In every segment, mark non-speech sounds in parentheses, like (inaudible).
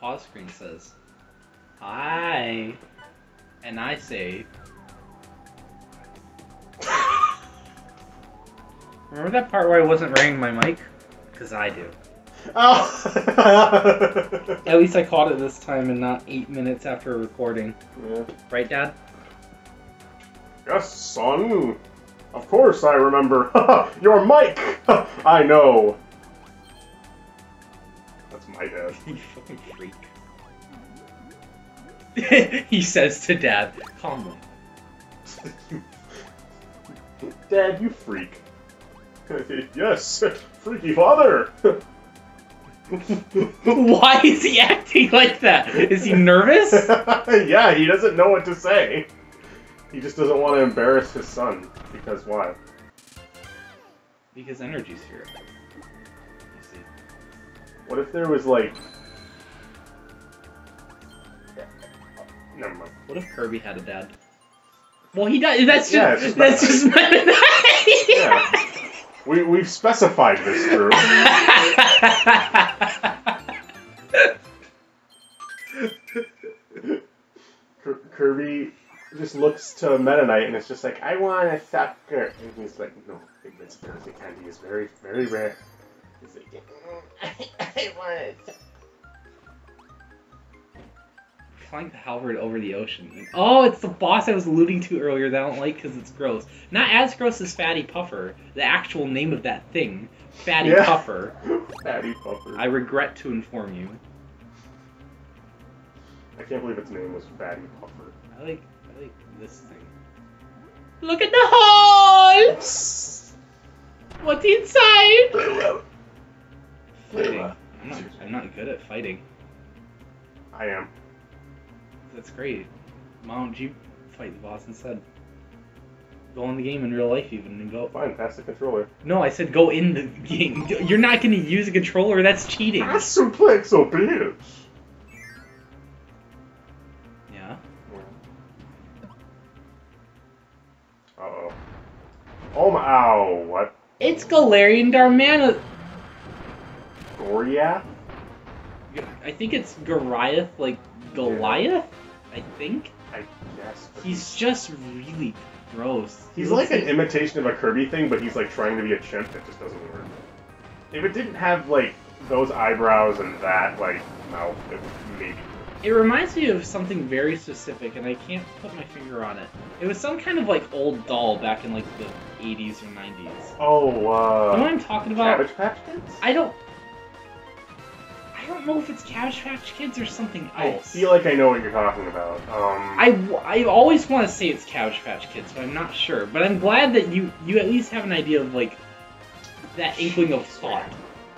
pause screen says, "Hi," and I say, (laughs) "Remember that part where I wasn't wearing my mic? Because I do. Oh. At least I caught it this time and not eight minutes after recording. Yeah. Right, Dad? Yes, son. Of course I remember. (laughs) Your mic. (laughs) I know. That's my dad. You fucking freak." (laughs) he says to Dad, "Calm calmly. (laughs) Dad, you freak. (laughs) yes, freaky father. Why is he acting like that? Is he nervous? yeah, he doesn't know what to say. He just doesn't want to embarrass his son. Because why? Because energy's here. You see. What if there was like. Never mind. What if Kirby had a dad? Well, he does. That's just. Yeah, it's just that's just. (laughs) Yeah. We, we've specified this. Kir- Kirby just looks to Meta Knight and it's just like, I want a sucker. And he's like, no, Figment's Thursday candy is very, very rare. He's like, (laughs) I want it. Flying the halberd over the ocean. Oh, it's the boss I was alluding to earlier that I don't like because it's gross. Not as gross as Fatty Puffer, the actual name of that thing. Fatty Yeah. Puffer. (laughs) Fatty Puffer. I regret to inform you. I can't believe its name was Fatty Puffer. I like I like this thing. Look at the hole! What's inside? (laughs) Fighting. I'm not, I'm not good at fighting. I am. That's great. Why don't you fight the boss instead? Go in the game in real life even and go. Fine, pass the controller. No, I said go in the game. You're not gonna use a controller. That's cheating. Pass suplex, oh bitch! Yeah. Uh oh. Oh my. Ow, what? It's Galarian Darmana. Goriath? I think it's Goliath, like Goliath. I think I guess. but he's just really gross. He He's looks like an imitation of a Kirby thing, but he's like trying to be a chimp that just doesn't work. If it didn't have like those eyebrows and that like mouth, it would maybe. It reminds me of something very specific, and I can't put my finger on it. It was some kind of like old doll back in like the 80s or 90s. Oh, You know what uh. I'm talking about? Cabbage Patch Kids? I don't. I don't know if it's Cabbage Patch Kids or something else. I feel like I know what you're talking about. Um. I, I always want to say it's Cabbage Patch Kids, but I'm not sure. But I'm glad that you you at least have an idea of like that inkling of thought.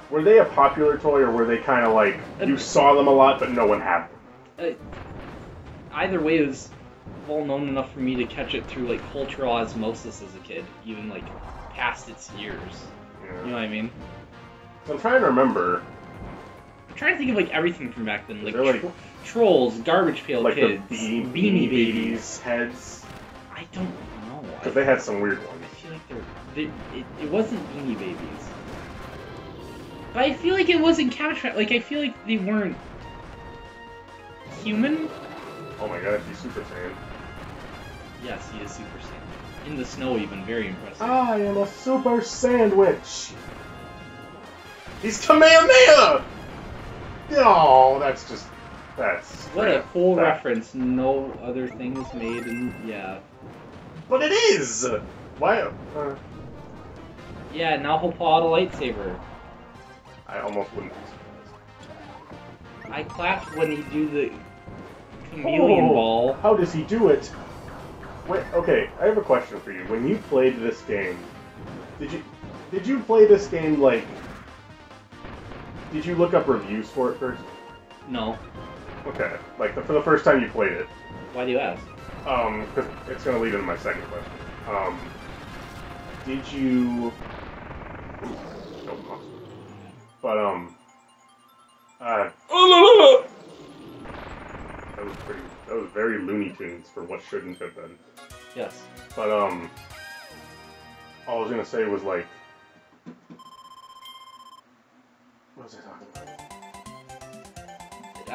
Were they a popular toy, or were they kind of like you saw them a lot, but no one had them? Uh, either way, it was well known enough for me to catch it through like cultural osmosis as a kid, even like past its years. Yeah. You know what I mean? So I'm trying to remember, trying to think of like everything from back then, like, there, like- tro- trolls, garbage pail like kids, the Beanie, beanie babies. heads, I don't know. Because they had some weird ones. I feel like they're, they it, it wasn't beanie babies. But I feel like it wasn't Cabbage Like I feel like they weren't human. Oh my god, he's Super Saiyan. Yes, he is Super Saiyan. In the snow, even very impressive. I am a Super Sandwich. He's Kamehameha. No, that's just that's. What a cool that- reference. No other thing is made, and yeah, But it is. Why? Uh, yeah. Now he'll pull out a lightsaber. I almost wouldn't. I clapped when he do the chameleon Oh, ball. How does he do it? Wait, okay, I have a question for you. When you played this game, did you did you play this game like did you look up reviews for it first? No. Okay, like the, for the first time you played it, Why do you ask? um, 'cause it's gonna lead into my second question. Um, did you? No, pause. But um, uh, that was pretty. That was very Looney Tunes for what shouldn't have been. Yes. But um, all I was gonna say was like,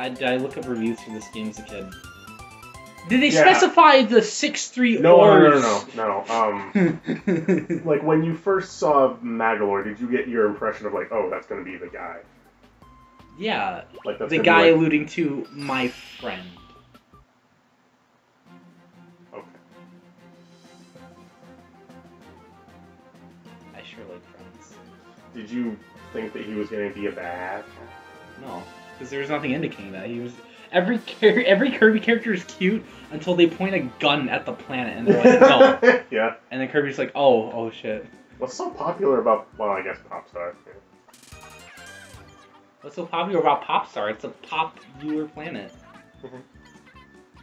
I? I, did I look up reviews for this game as a kid? Did they Yeah. specify the six three No, no, no, no, no, no. Um, (laughs) like when you first saw Magolor, did you get your impression of like, oh, that's gonna be the guy? yeah, Like that's the gonna guy like, alluding to my friend. okay. I sure like friends. Did you think that he was gonna be a bad? No, because there was nothing indicating that he was. Every char- every Kirby character is cute until they point a gun at the planet and they're like, no. (laughs) yeah. And then Kirby's like, oh, oh shit. What's so popular about? Well, I guess Popstar. Yeah. What's so popular about Popstar? It's a popular planet. Mhm.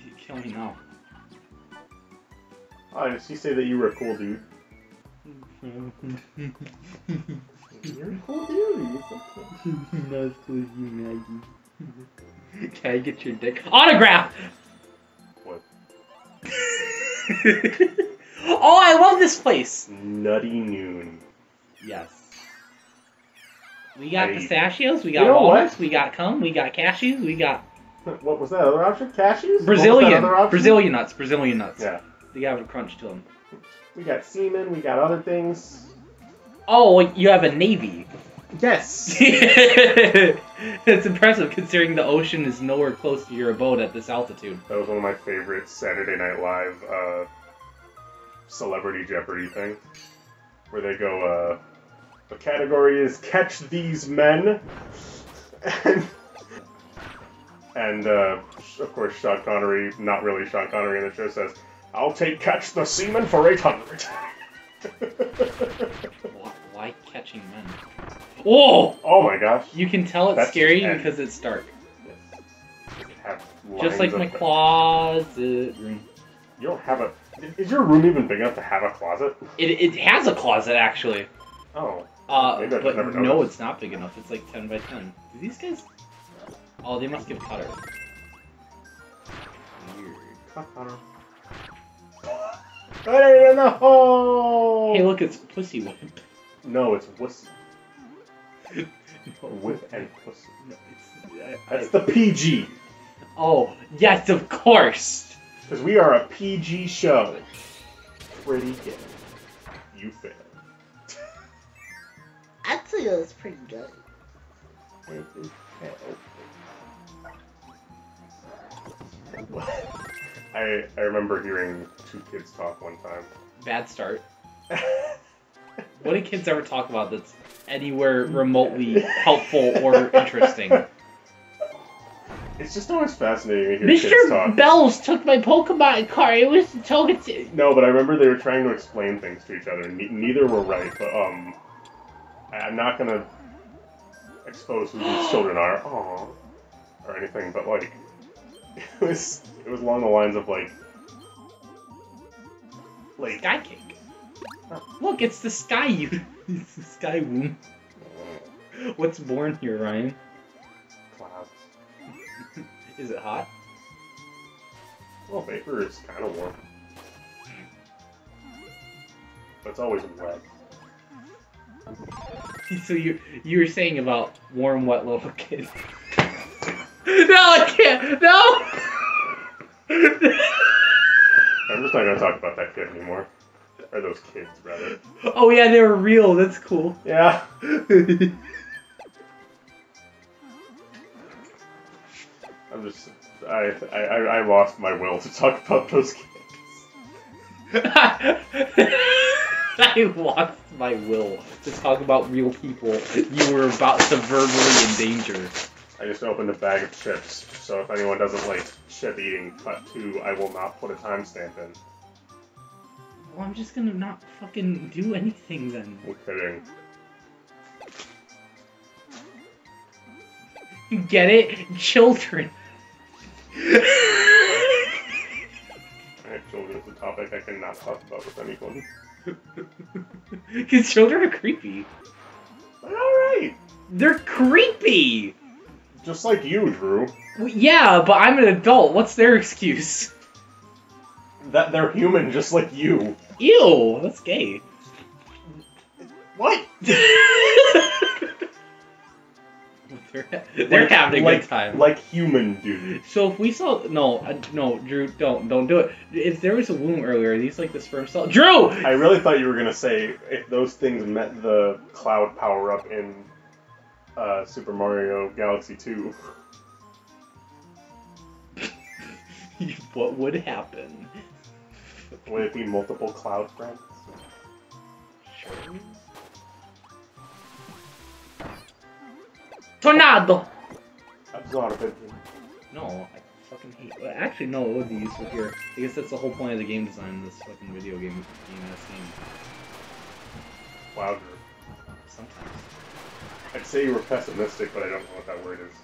You kill me now. Oh, did she say that you were a cool dude? You're a cool dude. You're so cool. Not as cool as you, Maggie. Can I get your dick? Autograph! What? (laughs) oh, I love this place! Nutty Noon. Yes. We got Hey. pistachios, we got You know what? walnuts, we got cum, we got cashews, we got (laughs) What was that other option? Cashews? What was that Brazilian, option? Brazilian nuts, Brazilian nuts. Yeah. They have a crunch to them. We got seamen. We got other things. Oh, you have a navy. Yes. (laughs) it's impressive considering the ocean is nowhere close to your abode at this altitude. That was one of my favorite Saturday Night Live uh, celebrity Jeopardy thing, where they go, uh, the category is catch these men, and, (laughs) and uh, of course Sean Connery, not really Sean Connery in the show, says, "I'll take catch the seaman for 800." Why, why catching men? Oh! oh my gosh! You can tell it's That's scary because it's dark. Have Just like my closet room. You don't have a. Is your room even big enough to have a closet? It, it has a closet actually. Oh. Uh, Maybe but never no, noticed. it's not big enough. It's like 10 by 10. Do these guys... Oh, they must give cutter. Weird. Put it in the hole! Hey, look, it's Pussy Whip. No, it's wussy. No, (laughs) Whip and pussy. no, it's, I- That's I- the PG. Oh, yes, of course! Because we are a PG show. Pretty good. You failed. I'd say it was pretty good. (laughs) I, I remember hearing two kids talk one time. Bad start. (laughs) What do kids ever talk about that's anywhere remotely helpful or interesting? It's just always fascinating to hear kids Mr. talk. Bells took my Pokemon card. It was the No, but I remember they were trying to explain things to each other. Ne- neither were right, but um, I- I'm not gonna expose who these children are, Aww, or anything. But like, (laughs) it was it was along the lines of like, like Sky Cake. Look, it's the Sky U. (laughs) it's the Sky Womb. What's born here, Ryan? clouds. (laughs) Is it hot? Well, vapor is kind of warm, but it's always wet. So you you were saying about warm, wet little kids. No, I can't. No. I'm just not gonna talk about that kid anymore, or those kids rather. oh yeah, they were real. That's cool. Yeah. I'm just I, I I lost my will to talk about those kids. (laughs) I lost my will to talk about real people you were about to verbally endanger. I just opened a bag of chips, so if anyone doesn't like chip eating, cut two, I will not put a timestamp in. Well, I'm just gonna not fucking do anything then. I'm kidding. Get it? Children. Alright, children is a topic I cannot talk about with anyone. (laughs) Because children are creepy. Alright! They're creepy! Just like you, Drew. Well, yeah, but I'm an adult. What's their excuse? That they're human just like you. Ew, that's gay. What? they're, (laughs) they're Like- having a like, good time. Like human dude. So if we saw no, uh, no, Drew, don't, don't do it. If there was a womb earlier, are these like the sperm cell? Drew. I really thought you were gonna say if those things met the cloud power up in uh, Super Mario Galaxy 2. (laughs) (laughs) what would happen? Would it be multiple cloud friends? Sure. Tornado. Absorb it. No, I fucking hate. well, Actually, no, it would be useful here. I guess that's the whole point of the game design. in This fucking video game, game ass game. Wow, Drew. Sometimes. I'd say you were pessimistic, but I don't know what that word is.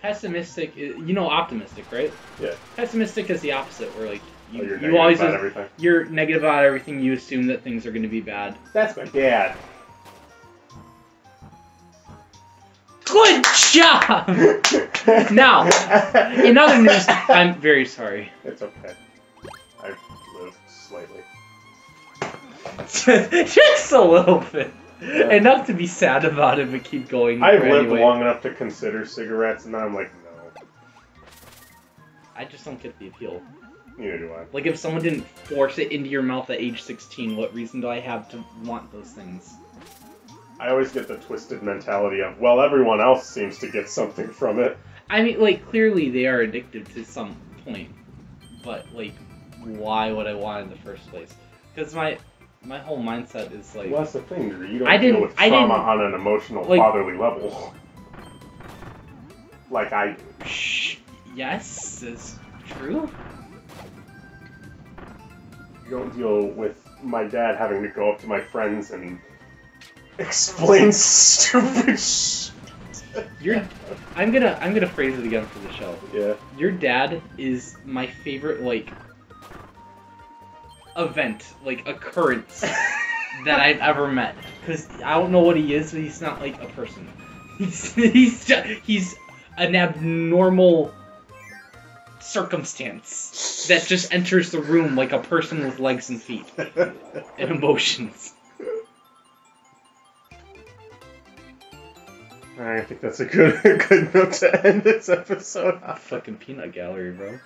Pessimistic, i- you know, optimistic, right? Yeah. Pessimistic is the opposite, where like you, Oh, you're you always about everything. you're negative about everything. You assume that things are going to be bad. That's my dad. Good job. (laughs) Now, In other news, I'm very sorry. It's okay. I've lived slightly. (laughs) Just a little bit. Yeah. (laughs) Enough to be sad about it, but keep going. I've lived anyway. long enough to consider cigarettes, and then I'm like, no. I just don't get the appeal. Neither do I. Like, if someone didn't force it into your mouth at age 16, what reason do I have to want those things? I always get the twisted mentality of, well, everyone else seems to get something from it. I mean, like, clearly they are addictive to some point, but, like, why would I want it in the first place? Because my my whole mindset is like, well, that's the thing, Drew. You don't I didn't- deal with I trauma didn't- on an emotional, like- fatherly level. Like I do. Shh, yes, is true. You don't deal with my dad having to go up to my friends and explain (laughs) stupid shit. You're, I'm gonna, I'm gonna phrase it again for the show. Yeah. Your dad is my favorite, like, event, like, occurrence (laughs) that I've ever met. Because I don't know what he is, but he's not, like, a person. (laughs) He's, he's, ju- he's an abnormal circumstance that just enters the room like a person with legs and feet (laughs) and emotions. I think that's a good a good note to end this episode. Fucking peanut gallery, bro.